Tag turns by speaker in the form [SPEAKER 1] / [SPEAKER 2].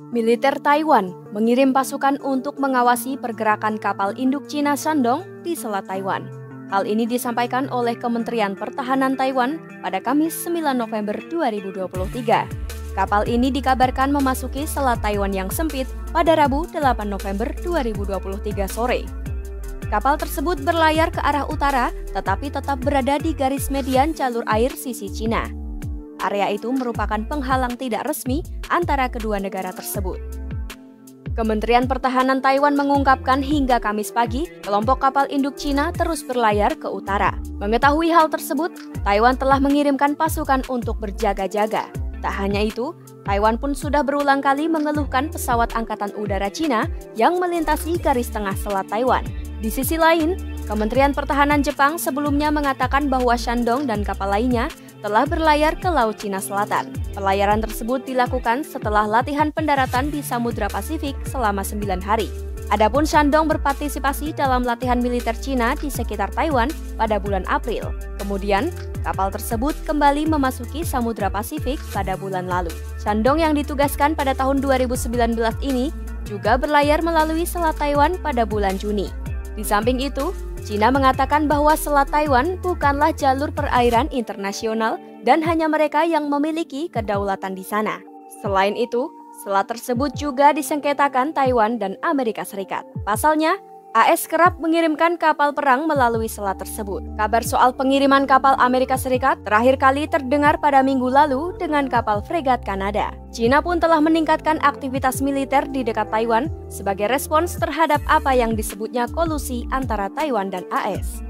[SPEAKER 1] Militer Taiwan mengirim pasukan untuk mengawasi pergerakan kapal induk Cina Shandong di Selat Taiwan. Hal ini disampaikan oleh Kementerian Pertahanan Taiwan pada Kamis 9 November 2023. Kapal ini dikabarkan memasuki Selat Taiwan yang sempit pada Rabu 8 November 2023 sore. Kapal tersebut berlayar ke arah utara tetapi tetap berada di garis median jalur air sisi Cina. Area itu merupakan penghalang tidak resmi antara kedua negara tersebut. Kementerian Pertahanan Taiwan mengungkapkan hingga Kamis pagi, kelompok kapal induk Cina terus berlayar ke utara. Mengetahui hal tersebut, Taiwan telah mengirimkan pasukan untuk berjaga-jaga. Tak hanya itu, Taiwan pun sudah berulang kali mengeluhkan pesawat Angkatan Udara Cina yang melintasi garis tengah selat Taiwan. Di sisi lain, Kementerian Pertahanan Jepang sebelumnya mengatakan bahwa Shandong dan kapal lainnya telah berlayar ke Laut Cina Selatan. Pelayaran tersebut dilakukan setelah latihan pendaratan di Samudra Pasifik selama 9 hari. Adapun Shandong berpartisipasi dalam latihan militer Cina di sekitar Taiwan pada bulan April. Kemudian, kapal tersebut kembali memasuki Samudra Pasifik pada bulan lalu. Shandong yang ditugaskan pada tahun 2019 ini juga berlayar melalui Selat Taiwan pada bulan Juni. Di samping itu, Cina mengatakan bahwa Selat Taiwan bukanlah jalur perairan internasional dan hanya mereka yang memiliki kedaulatan di sana. Selain itu, selat tersebut juga disengketakan Taiwan dan Amerika Serikat. Pasalnya, AS kerap mengirimkan kapal perang melalui selat tersebut. Kabar soal pengiriman kapal Amerika Serikat terakhir kali terdengar pada minggu lalu dengan kapal fregat Kanada. Cina pun telah meningkatkan aktivitas militer di dekat Taiwan sebagai respons terhadap apa yang disebutnya kolusi antara Taiwan dan AS.